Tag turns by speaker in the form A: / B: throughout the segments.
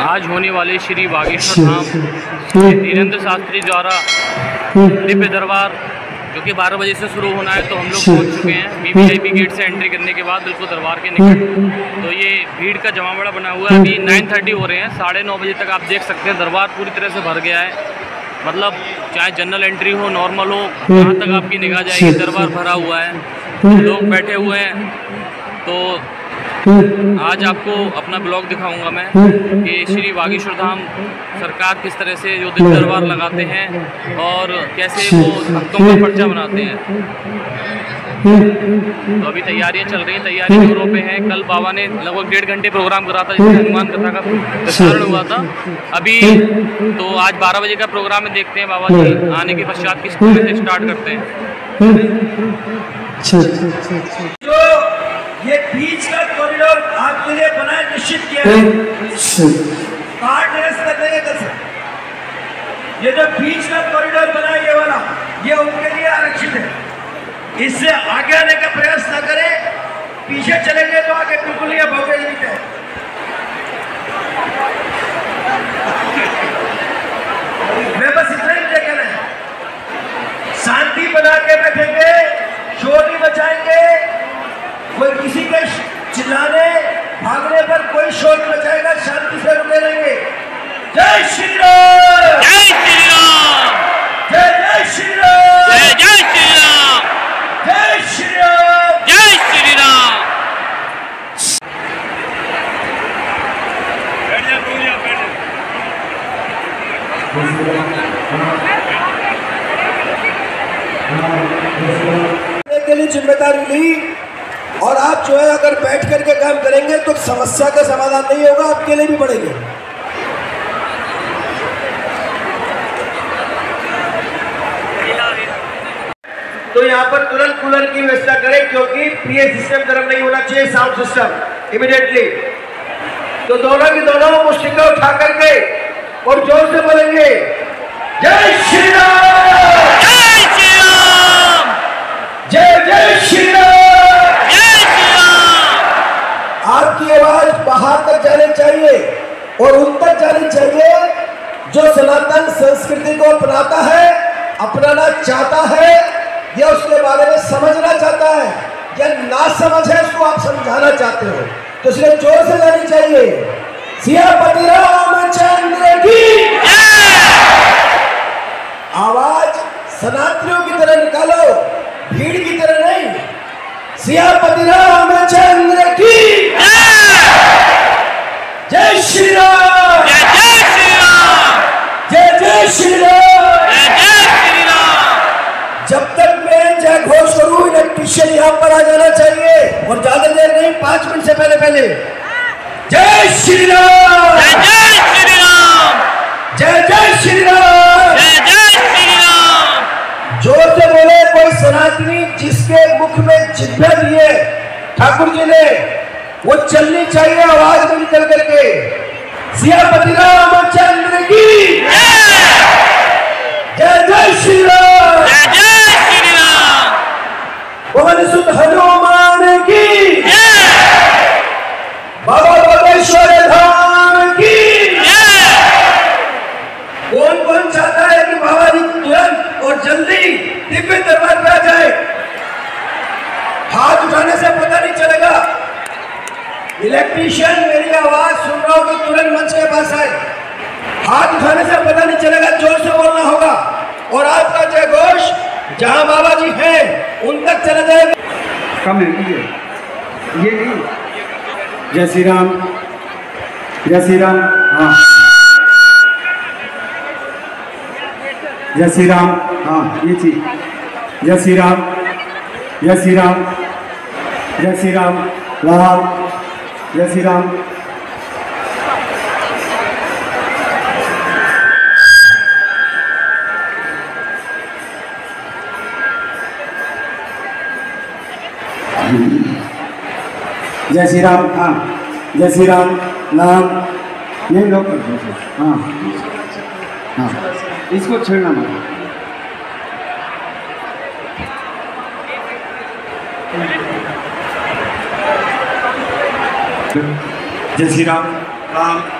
A: आज होने वाले श्री बागेश्वर धाम धीरेन्द्र शास्त्री द्वारा दिव्य दरबार जो कि 12 बजे से शुरू होना है तो हम लोग पहुँच चुके हैं। वीवीआईपी गेट से एंट्री करने के बाद बिल्कुल दरबार के निकट। तो ये भीड़ का जमावड़ा बना हुआ है। अभी 9:30 हो रहे हैं साढ़े नौ बजे तक आप देख सकते हैं दरबार पूरी तरह से भर गया है। मतलब चाहे जनरल एंट्री हो नॉर्मल हो जहाँ तक आपकी निगाह जाएगी दरबार भरा हुआ है। लोग बैठे हुए हैं। तो आज आपको अपना ब्लॉग दिखाऊँगा मैं, कि श्री बागेश्वर धाम सरकार किस तरह से जो दिल दरबार लगाते हैं और कैसे वो भक्तों का पर्चा बनाते हैं। तो अभी तैयारियाँ चल रही हैं, तैयारी जोरों पे हैं। कल बाबा ने लगभग डेढ़ घंटे प्रोग्राम करा था, जिसमें हनुमान कथा का प्रसारण हुआ था। अभी तो आज 12 बजे का प्रोग्राम में देखते हैं बाबा जी, आने के पश्चात किस तरह से स्टार्ट करते हैं।
B: जो ये बीच का निश्चित किया है ये जो बीच का कॉरिडोर बना ये वाला ये उनके लिए आरक्षित है। इससे आगे आने का प्रयास न करें पीछे चलेंगे तो आगे बिल्कुल ये भोगे लिमिट है मैं बस इतना ही कहना है। शांति बना के बैठेंगे शोर नहीं मचाएँगे कोई किसी के चिल्लाने भागने पर कोई शोर नहीं मचाएगा शांति से रुके रहेंगे। जय श्री राम
A: जय श्री राम
B: जय जय श्री राम
A: जय जय श्री राम
B: जय श्री राम
A: जय श्री राम
B: करने के लिए ज़िम्मेदारी ली और आप जो है अगर बैठ करके काम करेंगे तो समस्या का समाधान नहीं होगा, आपके लिए भी बढ़ेंगे तो यहाँ पर तुरंत कूलर की व्यवस्था करें, क्योंकि पीए सिस्टम गर्म नहीं होना चाहिए साउंड सिस्टम इमीडिएटली तो दोनों की दोनों मुस्टिका उठा करके और ज़ोर से बोलेंगे, जय श्री राम
A: जय श्री राम
B: जय जय श्री राम
A: जय श्री राम
B: आपकी आवाज़ बाहर तक जानी चाहिए और उन तक जानी चाहिए जो सनातन संस्कृति को अपनाता है, अपनाना चाहता है, या उसके बारे में समझना चाहता है, या ना समझ है उसको आप समझाना चाहते हो। तो इसलिए ज़ोर से जानी चाहिए। सियापति रामचंद्र की आवाज़ सनातनियों की तरह निकालो, भीड़ की तरह नहीं। सियापति रामचंद्र की। जय श्री राम
A: जय श्री राम
B: जय जय श्री राम
A: जय जय श्री राम
B: जब तक मैं जय घोष करूँ इलेक्ट्रिशियन यहाँ पर आ जाना चाहिए और ज़्यादा देर नहीं पाँच मिनट से पहले पहले। जय श्री राम
A: जय जय श्री राम
B: जय जय श्री राम
A: जय जय श्री राम
B: ज़ोर से बोले कोई जिसके मुख में जिभ्या दिए ठाकुर जी ने वो चलनी चाहिए आवाज़ में निकल करके सियापति रामचंद्र की। जय जय श्री राम।
A: जय जय श्री राम।
B: पवन सुत हनुमान की बाबा बागेश्वर धाम की कौन कौन चाहता है कि बाबा जी तुरंत और जल्दी दिव्य दरबार पे आ जाए उठाने से पता नहीं चलेगा। इलेक्ट्रीशियन, मेरी आवाज़ सुन रहा हो तो तुरंत मंच के पास आए। हाथ उठाने से पता नहीं चलेगा, ज़ोर से बोलना होगा। और आपका जय घोष, जहाँ बाबा जी हैं, उन तक चला जाएगा
C: कम है ये ये नहीं। जय श्री राम। जय श्री राम हाँ। जय श्री राम हाँ ये चीज़। जय श्री राम। जय श्री राम। जय श्री राम लाल जय श्री राम जय श्री राम हाँ जय श्री राम राम ये लोग हैं। हाँ हाँ इसको छेड़ना मत जय श्री राम राम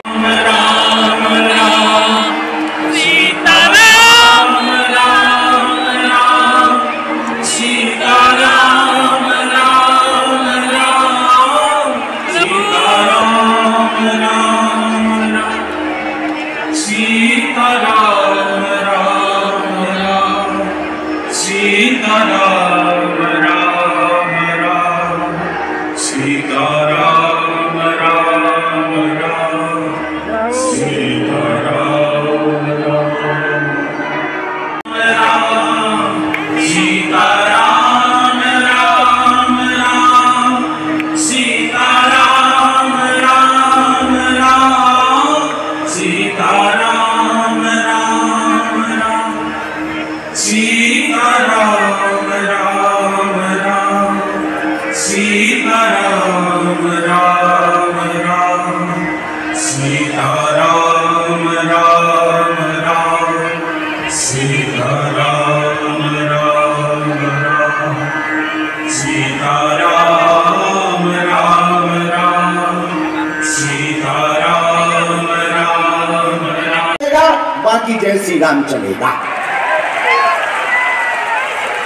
D: श्री चलेगा।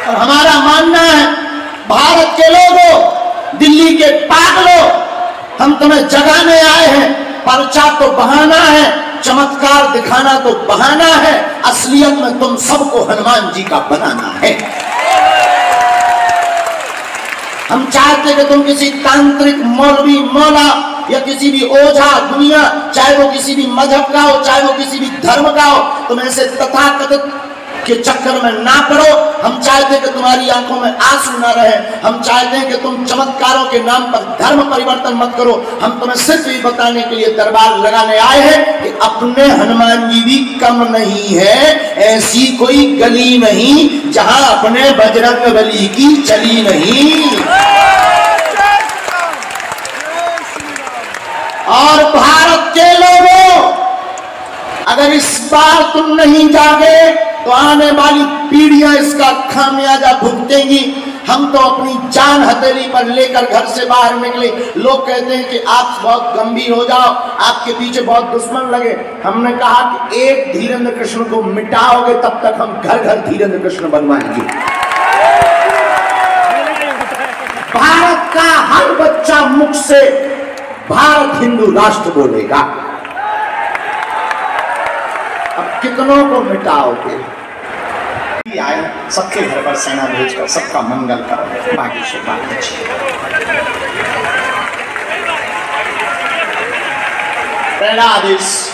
D: और हमारा मानना है, भारत के लोगों, दिल्ली के पागलों, हम तुम्हें जगाने आए हैं पर्चा तो बहाना है, चमत्कार दिखाना तो बहाना है, असलियत में तुम सबको हनुमान जी का बनाना है। हम चाहते कि तुम किसी तांत्रिक मौलवी मौला या किसी भी ओझा दुनिया, चाहे वो किसी भी मज़हब का हो, चाहे वो किसी भी धर्म का हो, तुम ऐसे तथाकथित के चक्कर में ना पड़ो। हम चाहते हैं कि तुम्हारी आँखों में आँसू ना रहे। हम चाहते हैं कि तुम चमत्कारों के नाम पर धर्म परिवर्तन मत करो। हम तुम्हें सिर्फ़ ये बताने के लिए दरबार लगाने आए हैं कि अपने हनुमान जी भी कम नहीं है। ऐसी कोई गली नहीं जहाँ अपने बजरंग बली की चली नहीं। और भारत के लोगों, अगर इस बार तुम नहीं जागे तो आने वाली पीढ़ियाँ इसका खामियाजा भुगतेंगी। हम तो अपनी जान हथेली पर लेकर घर से बाहर निकले। लोग कहते हैं कि आप बहुत गंभीर हो जाओ, आपके पीछे बहुत दुश्मन लगे। हमने कहा कि एक धीरेन्द्र कृष्ण को मिटाओगे, तब तक हम घर घर धीरेन्द्र कृष्ण बनवाएँगे। भारत का हर बच्चा मुख से भारत हिंदू राष्ट्र बोलेगा। अब कितनों को मिटाओगे? आए, सबके घर पर सेना भेजकर सबका मंगल करो। बाकी से बात पहला आदेश।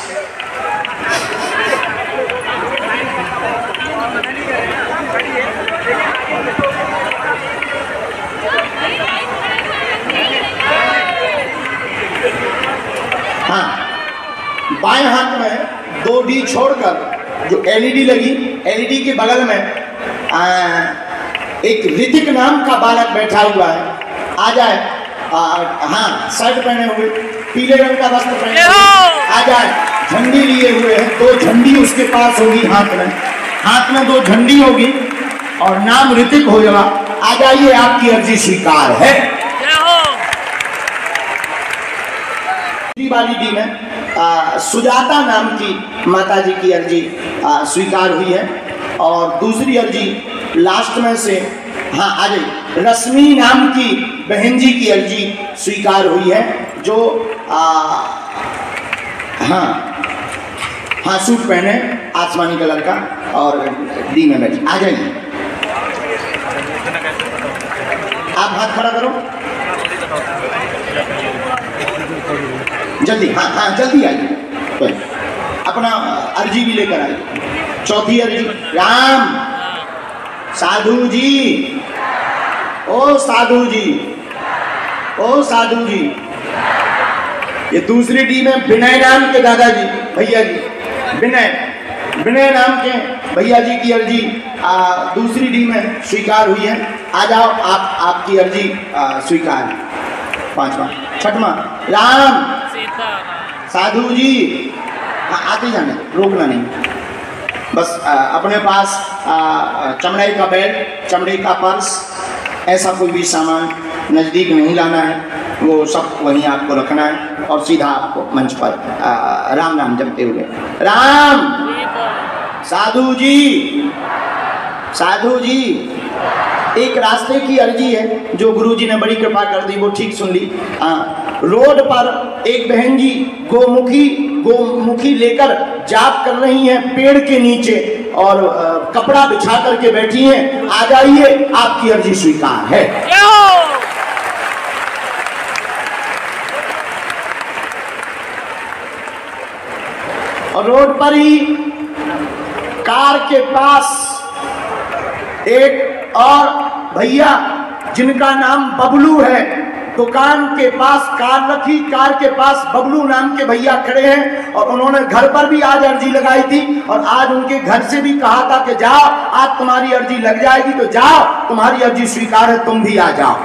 D: बाएँ हाथ में दो डी छोड़कर जो एलईडी लगी एलईडी के बगल में आ, एक ऋतिक नाम का बालक बैठा हुआ है। आ जाए। आ, हाँ शर्ट पहने हुए पीले रंग का वस्त्र पहने हुए। आ जाए। झंडी लिए हुए हैं। दो झंडी उसके पास होगी हाथ में। हाथ में दो झंडी होगी और नाम ऋतिक हो जाएगा। आ जाइए आपकी अर्जी स्वीकार है। वाली डी में आ, सुजाता नाम की माता जी की अर्जी स्वीकार हुई है। और दूसरी अर्जी लास्ट में से हाँ आ जाइए। रश्मि नाम की बहन जी की अर्जी स्वीकार हुई है जो आ, हाँ हाँ सूट पहने आसमानी कलर का और डी में बैठी। आ जाइए। आप हाथ खड़ा करो। जल्दी हाँ हाँ जल्दी आइए। अपना अर्जी भी लेकर आइए। चौथी अर्जी राम। साधु जी ओ साधु जी ओ साधु जी ये दूसरी टीम है विनय नाम के दादाजी भैया जी। विनय विनय नाम के भैया जी की अर्जी आ, दूसरी टीम में स्वीकार हुई है। आ जाओ आप आपकी अर्जी स्वीकार। पांचवा छठवा राम। साधु जी हाँ आते जाने रोकना नहीं। बस आ, अपने पास आ, चमड़े का बेल्ट चमड़े का पर्स ऐसा कोई भी सामान नज़दीक नहीं लाना है। वो सब वहीं आपको रखना है और सीधा आपको मंच पर आ, राम नाम जपते हुए। राम! साधु जी साधु जी एक रास्ते की अर्जी है जो गुरुजी ने बड़ी कृपा कर दी वो ठीक सुन ली। आ, रोड पर एक बहन जी गोमुखी गोमुखी लेकर जाप कर रही हैं पेड़ के नीचे और आ, कपड़ा बिछा करके बैठी हैं। आ जाइए आपकी अर्जी स्वीकार है। और रोड पर ही कार के पास एक और भैया, जिनका नाम बबलू है दुकान के पास कार रखी, कार के पास बबलू नाम के भैया खड़े हैं और उन्होंने घर पर भी आज अर्जी लगाई थी और आज उनके घर से भी कहा था कि जाओ, आज तुम्हारी अर्जी लग जाएगी तो जाओ, तुम्हारी अर्जी स्वीकार है, तुम भी आ जाओ।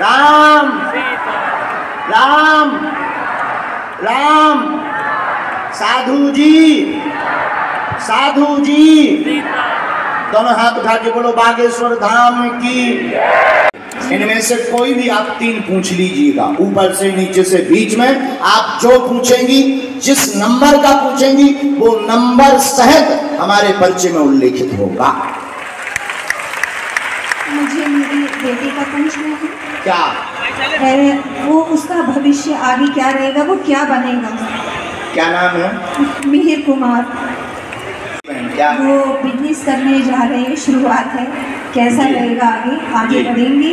D: राम राम राम, साधु जी। साधु जी। दोनों हाथ उठा के बोलो बागेश्वर धाम की। इनमें से कोई भी आप तीन पूछ लीजिएगा। ऊपर से नीचे से बीच में आप जो पूछेंगी जिस नंबर का पूछेंगी वो नंबर सहित हमारे परिचय में उल्लेखित होगा।
E: मुझे मेरी बेटी का पूछना है।
D: क्या?
E: है वो उसका भविष्य आगे क्या रहेगा वो क्या बनेगा?
D: क्या नाम है?
E: मिहिर कुमार। वो बिज़नेस करने जा रहे हैं शुरुआत है। कैसा। रहेगा आगे? आगे बढ़ेंगे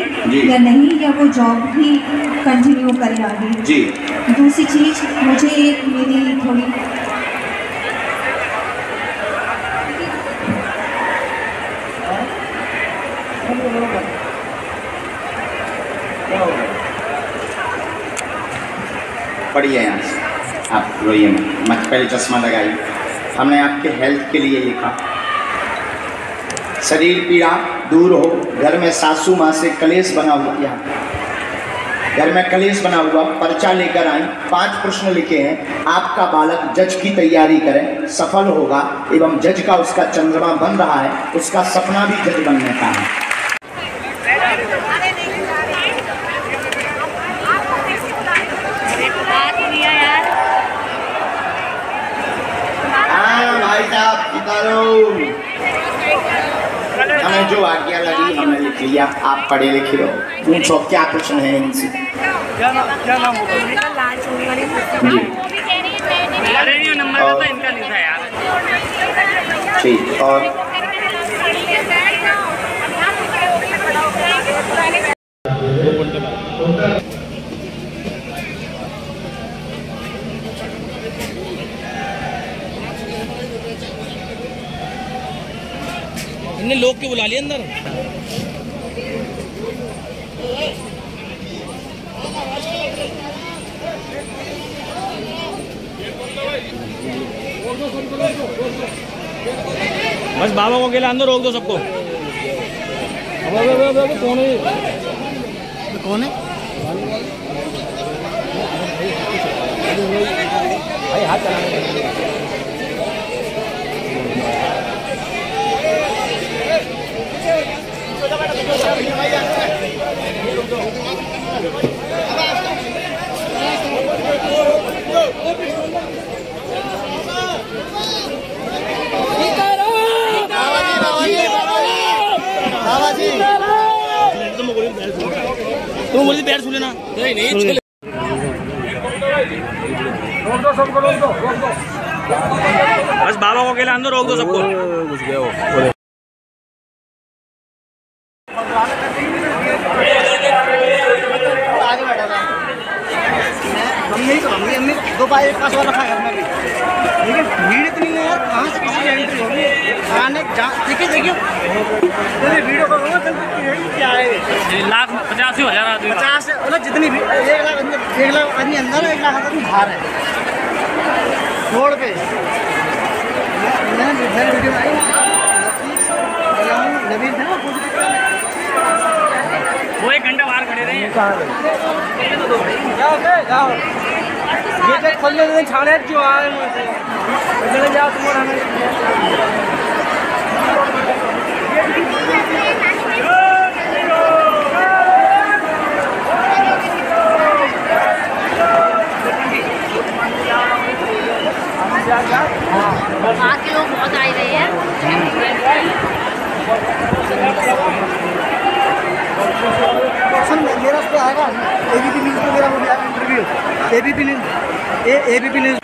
E: या नहीं या वो जॉब भी कंटिन्यू करें आगे?
D: जी।
E: दूसरी चीज़ मुझे एक मेरी थोड़ी
D: पढ़िए यहाँ से। आप रोइए मत पहले चश्मा लगाइए। हमने आपके हेल्थ के लिए लिखा शरीर पीड़ा दूर हो, घर में सासू माँ से कलेश बना हुआ यहाँ घर में कलेश बना हुआ, पर्चा लेकर आए, पाँच प्रश्न लिखे हैं। आपका बालक जज की तैयारी करें, सफल होगा, एवं जज का उसका चंद्रमा बन रहा है, उसका सपना भी जज बनने का हाँ भाई साहब निकालो हमें जो आज्ञा लगी हमने लिख लिया। आप पढ़े लिखे हो पूछो क्या प्रश्न है इनसे? जी।
A: अरे नहीं नंबर का इनने लोग के बुला लिया अंदर। बस बाबा को अकेला अंदर रोक दो सबको। कौन है कौन है? भाई हाथ चला। तुम बोली पैर छू लेना नहीं नहीं बस बाबा को अकेला अंदर रोक दो सबको।
F: हमने ही तो हमने हमने दो बार एक पास वाला रखा है हमने भी लेकिन भीड़ इतनी है यार कहाँ से किसी की एंट्री होगी आने जा देखिए देखिए चलिए वीडियो को करो चल क्या है ये?
A: लाख पचासी हज़ार आदमी
F: पचास मतलब जितनी भी एक लाख अंदर एक लाख आदमी अंदर है है। रोड पे वीडियो नवीन था ना
A: वो एक घंटा बाहर खड़े रहे। हैं
F: जाओ जाओ। ये तो खोलने छाने जो इधर जाओ तुम्हारा
G: वहाँ के लोग बहुत आए रहे हैं।
F: सुन मेरा एबीपी न्यूज़ वगैरह हो गया interview ABP news a ABP news